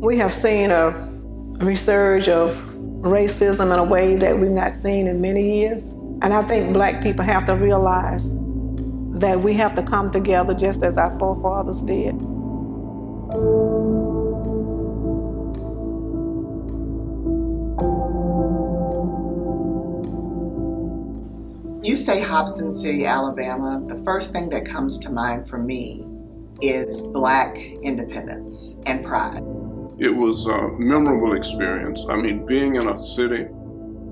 We have seen a resurge of racism in a way that we've not seen in many years. And I think black people have to realize that we have to come together just as our forefathers did. You say Hobson City, Alabama. The first thing that comes to mind for me is black independence and pride. It was a memorable experience. I mean, being in a city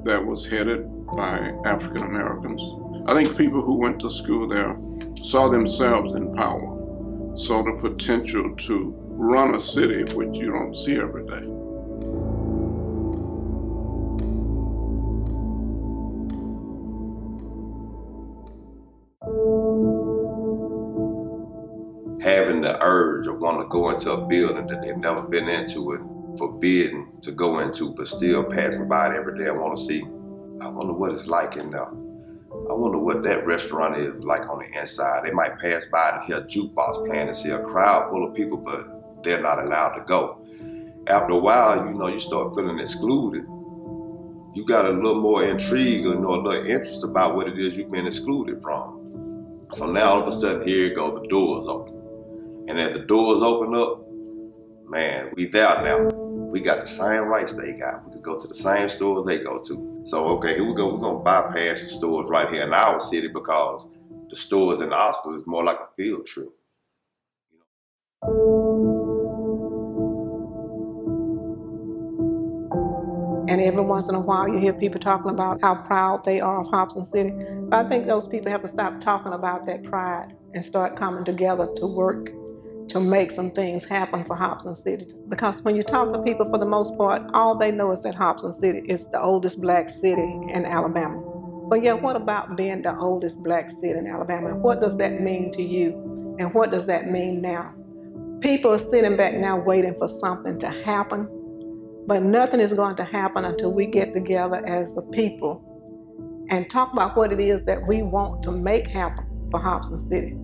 that was headed by African Americans, I think people who went to school there saw themselves in power, saw the potential to run a city which you don't see every day. Having the urge of wanting to go into a building that they've never been into it, forbidden to go into, but still passing by it every day. I want to see. I wonder what it's like in there. I wonder what that restaurant is like on the inside. They might pass by and hear a jukebox playing and see a crowd full of people, but they're not allowed to go. After a while, you know, you start feeling excluded. You got a little more intrigue or you know, a little interest about what it is you've been excluded from. So now all of a sudden, here you go, the doors open. And as the doors open up, man, we there now. We got the same rights they got. We could go to the same stores they go to. So okay, here we go. We're gonna bypass the stores right here in our city because the stores in Austin is more like a field trip. And every once in a while, you hear people talking about how proud they are of Hobson City. But I think those people have to stop talking about that pride and start coming together to work to make some things happen for Hobson City. Because when you talk to people, for the most part, all they know is that Hobson City is the oldest black city in Alabama. But yeah, what about being the oldest black city in Alabama? What does that mean to you? And what does that mean now? People are sitting back now waiting for something to happen, but nothing is going to happen until we get together as a people and talk about what it is that we want to make happen for Hobson City.